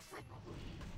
Exit, please.